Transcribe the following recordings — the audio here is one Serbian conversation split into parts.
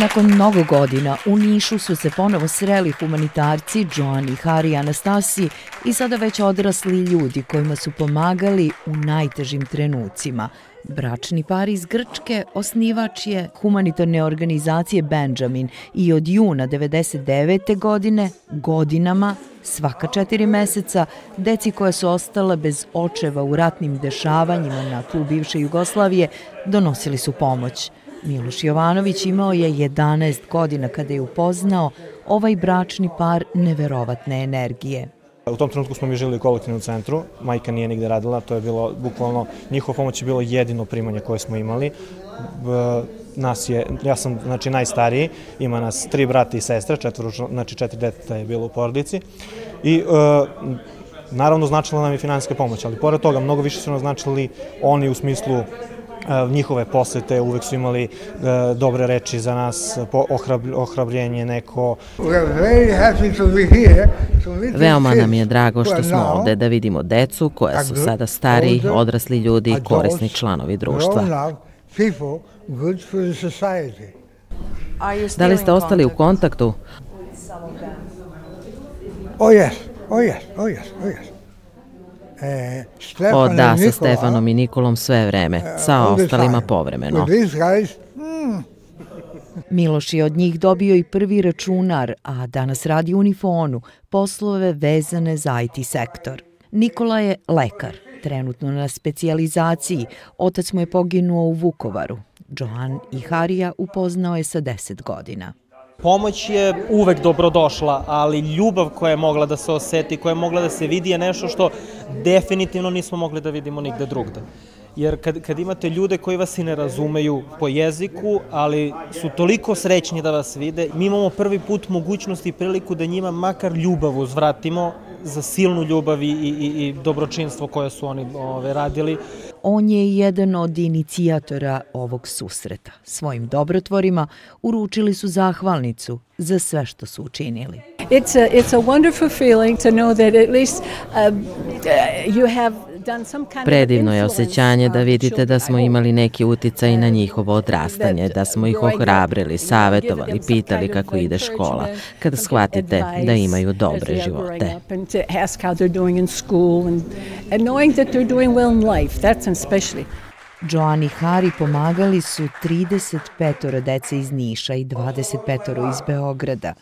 Nakon mnogo godina u Nišu su se ponovo sreli humanitarci Joan i Hari Anastasi i sada već odrasli ljudi kojima su pomagali u najtežim trenucima. Bračni par iz Grčke osnivač je humanitarne organizacije Benjamin i od juna 99. godine godinama svaka četiri meseca deci koja su ostala bez očeva u ratnim dešavanjima na tlu bivše Jugoslavije donosili su pomoć – Miloš Jovanović imao je 11 godina kada je upoznao ovaj bračni par neverovatne energije. U tom trenutku smo mi žili u kolektivnom centru, majka nije nigde radila, to je bilo bukvalno, njihova pomoć je bilo jedino primanje koje smo imali. Nas je, ja sam znači najstariji, ima nas tri brata i sestre, četvru, znači četiri deteta je bilo u porodici. I e, naravno značila nam je finansijska pomoć, ali pored toga mnogo više su nam značili oni u smislu njihove posete, uvek su imali e, dobre reči za nas, ohrabljenje neko. Veoma nam je drago što smo ovde da vidimo decu koja su sada stari, odrasli ljudi korisni članovi društva. Da li ste ostali u kontaktu? Oh yes, oh yes, oh yes, oh yes. E, o da, sa Stefanom i Nikolom sve vreme, e, sa ostalima povremeno. Hmm. Miloš je od njih dobio i prvi računar, a danas radi Unifonu, poslove vezane za IT sektor. Nikola je lekar, trenutno na specijalizaciji. Otac mu je poginuo u Vukovaru. Joan i Harija upoznao je sa 10 godina. Pomoć je uvek dobrodošla, ali ljubav koja je mogla da se oseti, koja je mogla da se vidi je nešto što definitivno nismo mogli da vidimo nigde drugde. Jer kad, kad imate ljude koji vas i ne razumeju po jeziku, ali su toliko srećni da vas vide, mi imamo prvi put mogućnost i priliku da njima makar ljubav uzvratimo za silnu ljubav i, i, i dobročinstvo koje su oni ove, radili. On je jedan od inicijatora ovog susreta. Svojim dobrotvorima uručili su zahvalnicu za sve što su učinili. It's a, it's a wonderful feeling to know that at least um, you have Predivno je osjećanje da vidite da smo imali neki uticaj na njihovo odrastanje, da smo ih ohrabrili, savetovali, pitali kako ide škola, kada shvatite da imaju dobre živote. Joan i Hari pomagali su 35 dece iz Niša i 25 iz Beograda.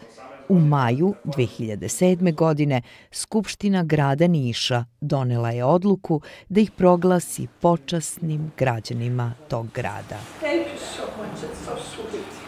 U maju 2007. godine Skupština grada Niša donela je odluku da ih proglasi počasnim građanima tog grada. So much. It's so sweet.